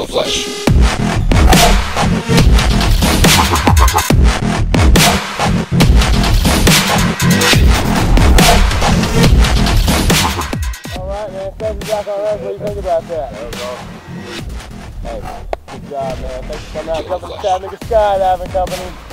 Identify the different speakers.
Speaker 1: the flesh.
Speaker 2: All right, man. Thank you, Jack on What do you think about that?
Speaker 3: That was awesome.
Speaker 2: Hey, good job, man. Thanks for coming out. Welcome to Sky Skydiving Company.